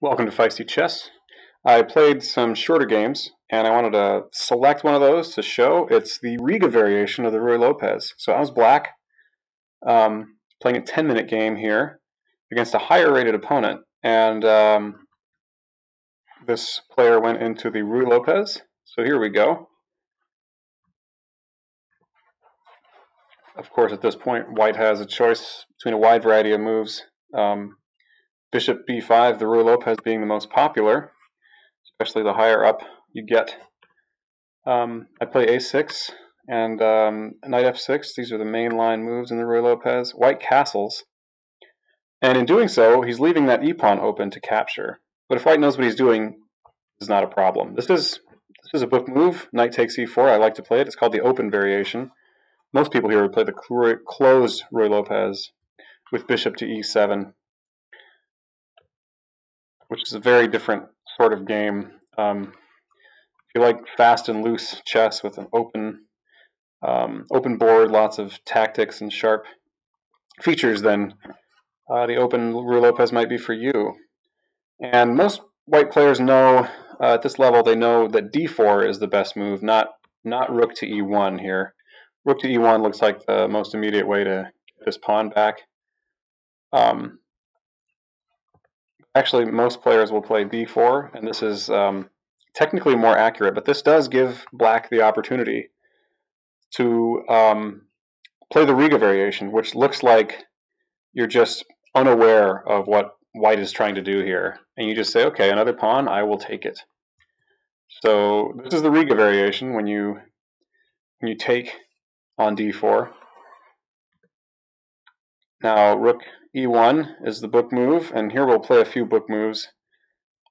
Welcome to Feisty Chess. I played some shorter games, and I wanted to select one of those to show. It's the Riga variation of the Ruy Lopez. So I was black, um, playing a 10 minute game here against a higher rated opponent, and um, this player went into the Ruy Lopez. So here we go. Of course, at this point, white has a choice between a wide variety of moves. Um, Bishop b5, the Ruy Lopez being the most popular, especially the higher up you get. Um, I play a6 and um, knight f6. These are the main line moves in the Ruy Lopez. White castles. And in doing so, he's leaving that e-pawn open to capture. But if white knows what he's doing, it's not a problem. This is this is a book move. Knight takes e4. I like to play it. It's called the open variation. Most people here would play the closed Ruy Lopez with bishop to e7 which is a very different sort of game. Um, if you like fast and loose chess with an open um, open board, lots of tactics and sharp features, then uh, the open Ruy Lopez might be for you. And most white players know uh, at this level they know that d4 is the best move, not not rook to e1 here. Rook to e1 looks like the most immediate way to get this pawn back. Um, Actually, most players will play d4, and this is um, technically more accurate, but this does give black the opportunity to um, play the Riga variation, which looks like you're just unaware of what white is trying to do here. And you just say, okay, another pawn, I will take it. So this is the Riga variation when you when you take on d4. Now rook e1 is the book move, and here we'll play a few book moves.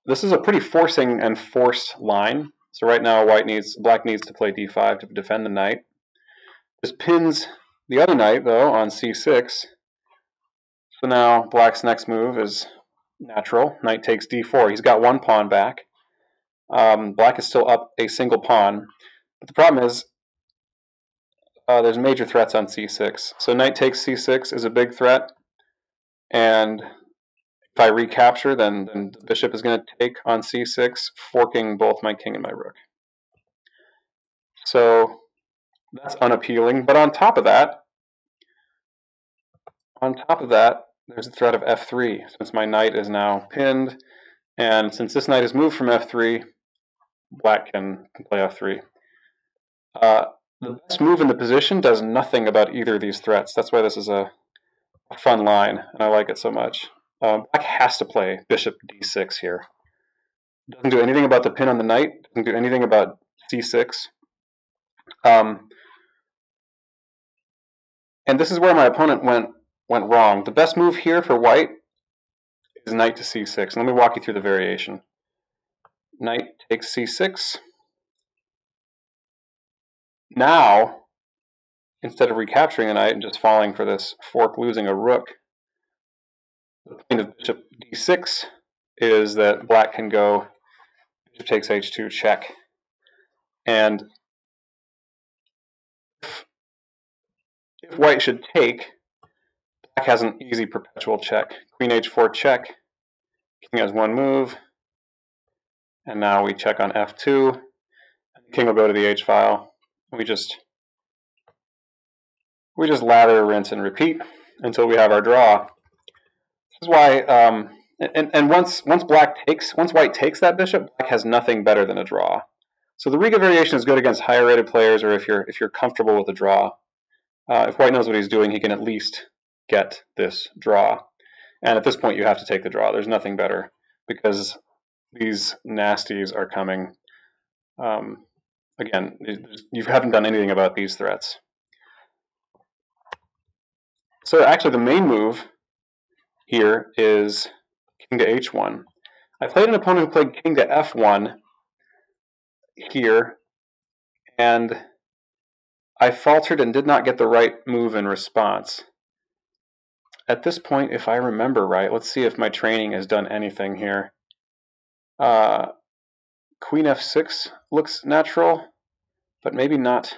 This is a pretty forcing and forced line. So right now, white needs black needs to play d5 to defend the knight. This pins the other knight though on c6. So now black's next move is natural. Knight takes d4. He's got one pawn back. Um, black is still up a single pawn, but the problem is uh, there's major threats on c6. So knight takes c6 is a big threat. And if I recapture, then, then the bishop is going to take on c6, forking both my king and my rook. So that's unappealing. But on top of that, on top of that, there's a threat of f3, since my knight is now pinned. And since this knight is moved from f3, black can, play f3. Uh, the best move in the position does nothing about either of these threats. That's why this is a fun line, and I like it so much. Um, black has to play bishop d6 here. Doesn't do anything about the pin on the knight. Doesn't do anything about c6. Um, and this is where my opponent went went wrong. The best move here for white is knight to c6. let me walk you through the variation. Knight takes c6. Now, instead of recapturing a knight and just falling for this fork losing a rook, the point of bishop d6 is that black can go bishop takes h2 check. And if, if white should take, black has an easy perpetual check. Queen h4 check, king has one move, and now we check on f2, and the king will go to the h file. We just we just lather, rinse, and repeat until we have our draw. This is why, um, and, and once once black takes, once white takes that bishop, black has nothing better than a draw. So the Riga variation is good against higher rated players, or if you're if you're comfortable with a draw. Uh, if white knows what he's doing, he can at least get this draw. And at this point, you have to take the draw. There's nothing better because these nasties are coming. Um, again, you haven't done anything about these threats. So actually the main move here is king to h1. I played an opponent who played king to f1 here, and I faltered and did not get the right move in response. At this point, if I remember right, let's see if my training has done anything here. Uh, queen f6 looks natural, but maybe not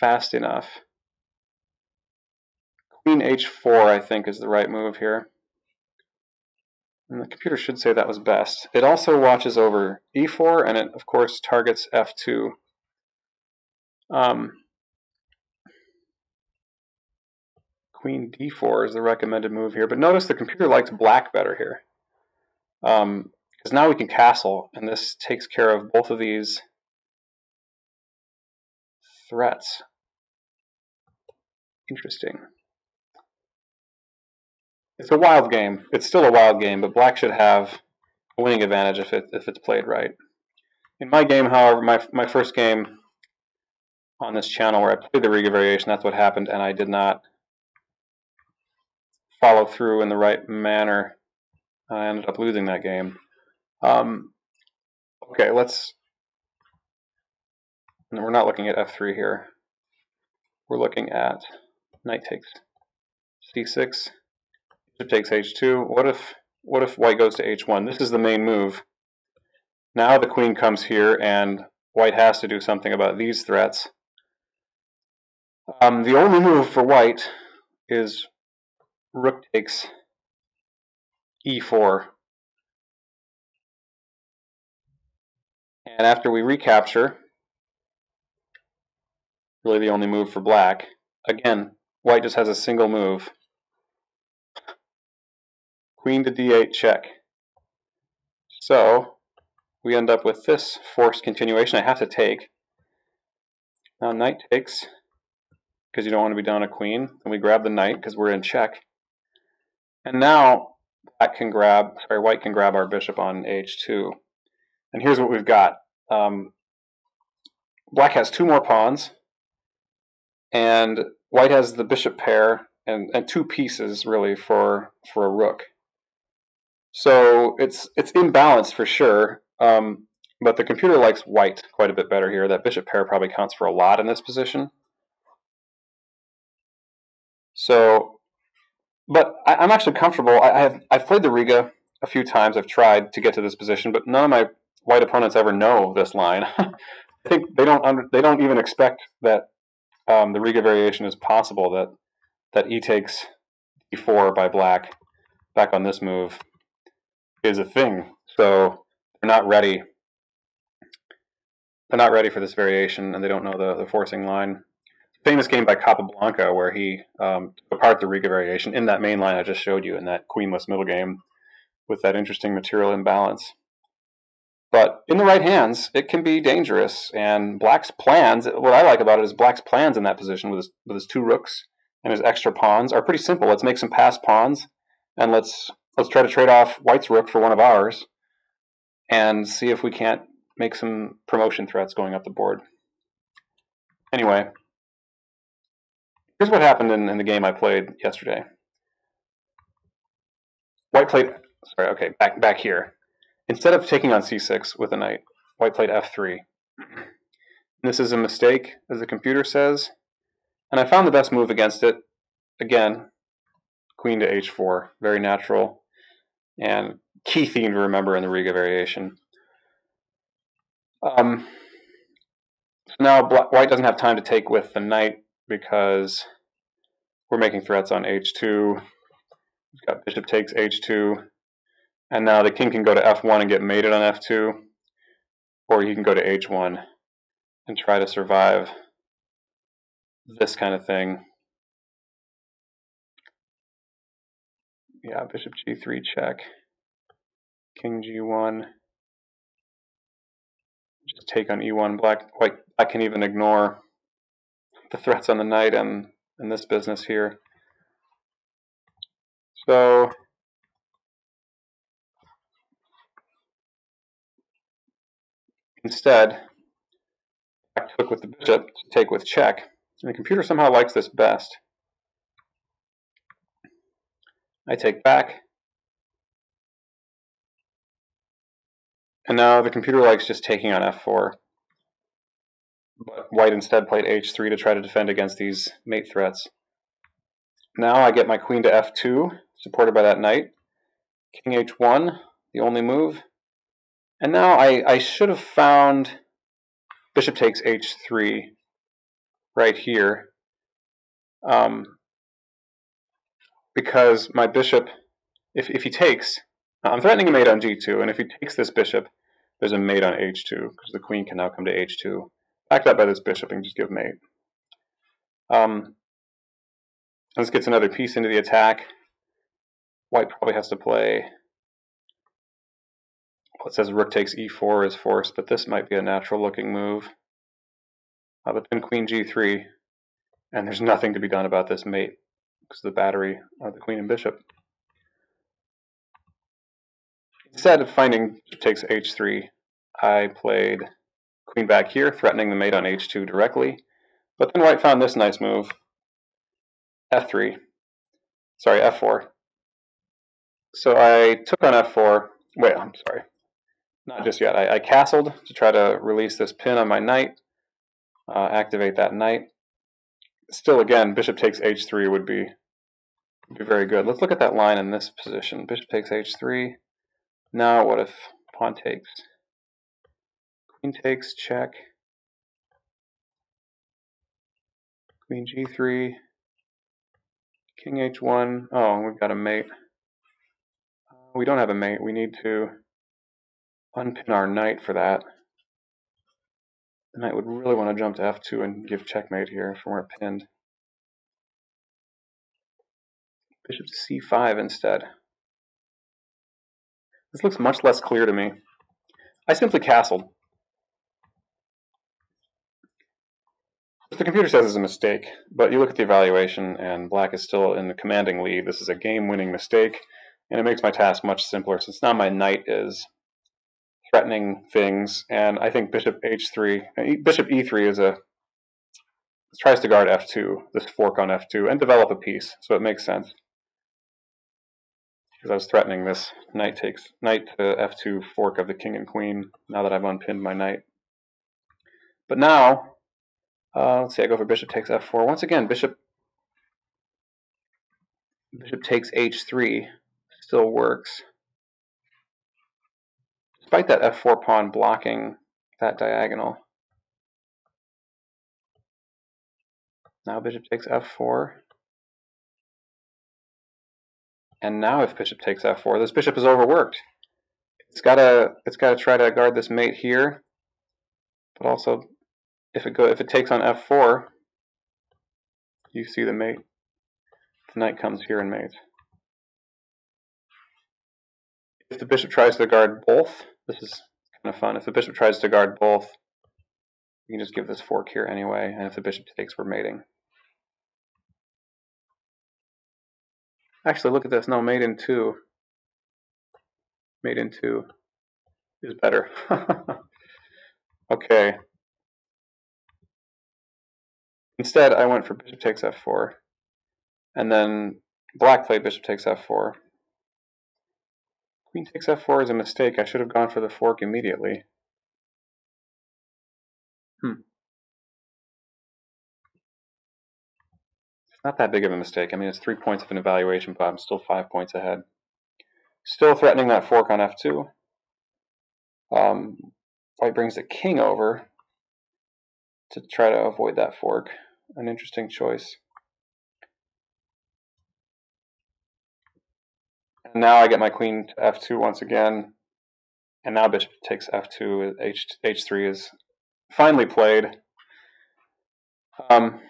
fast enough. Queen h4, I think, is the right move here. And the computer should say that was best. It also watches over e4, and it, of course, targets f2. Um, queen d4 is the recommended move here, but notice the computer likes black better here. Because now we can castle, and this takes care of both of these threats. Interesting. It's a wild game. It's still a wild game, but black should have a winning advantage if it if it's played right. In my game, however, my my first game on this channel where I played the Riga variation, that's what happened, and I did not follow through in the right manner. I ended up losing that game. Um, okay, let's. We're not looking at f3 here. We're looking at knight takes c6 Bishop takes h2. What if what if white goes to h1? This is the main move. Now the queen comes here and white has to do something about these threats. Um, the only move for white is rook takes e4. And after we recapture, really the only move for black, again, white just has a single move. Queen to d8 check. So we end up with this forced continuation I have to take. Now knight takes, because you don't want to be down a queen, and we grab the knight because we're in check. And now black can grab, sorry, white can grab our bishop on h2. And here's what we've got. Um, black has two more pawns, and white has the bishop pair and, and two pieces really for for a rook. So it's it's imbalanced for sure. Um, but the computer likes white quite a bit better here. That bishop pair probably counts for a lot in this position. So, but I, am actually comfortable. I, I, have I've played the Riga a few times. I've tried to get to this position, but none of my white opponents ever know this line. I think they don't under, they don't even expect that um, the Riga variation is possible. That that e takes d4 by black back on this move is a thing. So they're not ready. They're not ready for this variation, and they don't know the, the forcing line. Famous game by Capablanca where he um, took apart the Riga variation in that main line I just showed you in that queenless middle game with that interesting material imbalance. But in the right hands, it can be dangerous. And Black's plans, what I like about it is Black's plans in that position with his, with his two rooks and his extra pawns are pretty simple. Let's make some pass pawns and let's let's try to trade off White's rook for one of ours and see if we can't make some promotion threats going up the board. Anyway, here's what happened in, in the game I played yesterday. White played, sorry, okay, back, back here. Instead of taking on c6 with a knight, White played f3. This is a mistake, as the computer says, and I found the best move against it. Again, queen to h4, very natural and key theme to remember in the Riga variation. Um, so now black, white doesn't have time to take with the knight because we're making threats on h2. We've got bishop takes h2. And now the king can go to f1 and get mated on f2. Or he can go to h1 and try to survive this kind of thing. yeah, bishop g3 check, king g1, just take on e1. Black, white, I can even ignore the threats on the knight and, and this business here. So instead, took with the bishop to take with check. And the computer somehow likes this best. I take back. And now the computer likes just taking on f4. But white instead played h3 to try to defend against these mate threats. Now I get my queen to f2, supported by that knight. King h1, the only move. And now I, I should have found bishop takes h3 right here. Um, because my bishop, if, if he takes, I'm threatening a mate on g2, and if he takes this bishop, there's a mate on h2, because the queen can now come to h2. Backed up by this bishop and just give mate. Um, this gets another piece into the attack. White probably has to play it says rook takes e4 is forced, but this might be a natural looking move. Uh, but then queen g3, and there's nothing to be done about this mate because the battery of the queen and bishop. Instead of finding takes h3, I played queen back here, threatening the mate on h2 directly. But then white found this nice move, f3, sorry, f4. So I took on f4, wait, I'm sorry, not just yet. I, I, castled to try to release this pin on my knight, uh, activate that knight. Still, again, bishop takes h3 would be, would be very good. Let's look at that line in this position. Bishop takes h3. Now what if pawn takes? Queen takes, check. Queen g3. King h1. Oh, we've got a mate. Uh, we don't have a mate. We need to unpin our knight for that. The knight would really want to jump to f2 and give checkmate here from we're pinned. Bishop to c5 instead. This looks much less clear to me. I simply castled. The computer says it's a mistake, but you look at the evaluation and black is still in the commanding lead. This is a game-winning mistake, and it makes my task much simpler since now my knight is threatening things, and I think bishop h3, bishop e3 is a tries to guard f2, this fork on f2, and develop a piece, so it makes sense. Because I was threatening this knight takes knight to f2 fork of the king and queen, now that I've unpinned my knight. But now, uh, let's see, I go for bishop takes f4. Once again, bishop bishop takes h3 still works despite that f4 pawn blocking that diagonal. Now bishop takes f4. And now if bishop takes f4, this bishop is overworked. It's gotta it's gotta try to guard this mate here. But also if it go if it takes on f4, you see the mate. The knight comes here and mates. If the bishop tries to guard both, this is kind of fun. If the bishop tries to guard both, you can just give this fork here anyway, and if the bishop takes, we're mating. Actually, look at this. No, mate in 2. Mate in 2 is better. okay. Instead, I went for bishop takes f4. And then black played bishop takes f4. Queen takes f4 is a mistake. I should have gone for the fork immediately. Hmm. It's not that big of a mistake. I mean, it's three points of an evaluation, but I'm still five points ahead. Still threatening that fork on f2. Um, white brings the king over to try to avoid that fork. An interesting choice. Now I get my queen to f2 once again, and now bishop takes f2. H h3 is finally played. Um,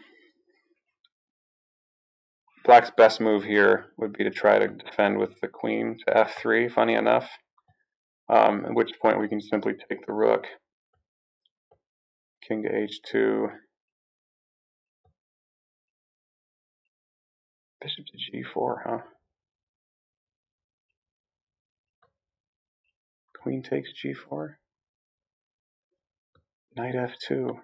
Black's best move here would be to try to defend with the queen to f3, funny enough, um, at which point we can simply take the rook. King to h2. Bishop to g4, huh? Queen takes g4. Knight f2.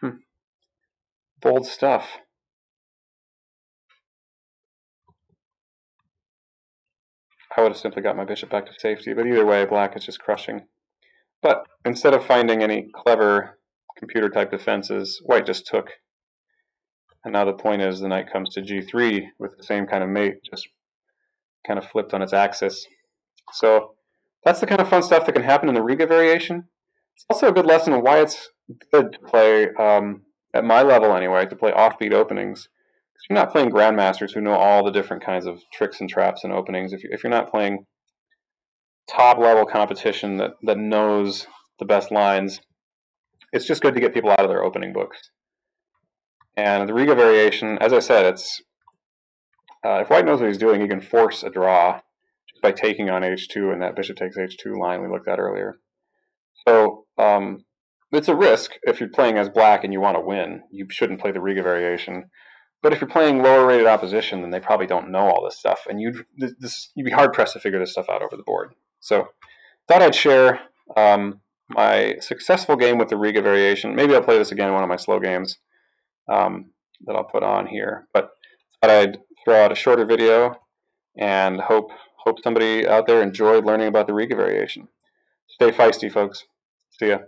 Hmm. Bold stuff. I would have simply got my bishop back to safety, but either way, black is just crushing. But instead of finding any clever computer type defenses, white just took. And now the point is the knight comes to g3 with the same kind of mate, just kind of flipped on its axis. So that's the kind of fun stuff that can happen in the Riga variation. It's also a good lesson on why it's good to play, um, at my level anyway, to play offbeat openings. Because you're not playing grandmasters who know all the different kinds of tricks and traps and openings. If, you, if you're not playing top level competition that, that knows the best lines, it's just good to get people out of their opening books. And the Riga variation, as I said, it's uh, if White knows what he's doing, he can force a draw just by taking on h2 and that bishop takes h2 line we looked at earlier. So um, it's a risk if you're playing as black and you want to win. You shouldn't play the Riga variation. But if you're playing lower rated opposition, then they probably don't know all this stuff, and you'd this you'd be hard pressed to figure this stuff out over the board. So thought I'd share um, my successful game with the Riga variation. Maybe I'll play this again in one of my slow games um, that I'll put on here. But thought I'd throw out a shorter video and hope hope somebody out there enjoyed learning about the Riga variation. Stay feisty, folks. See ya.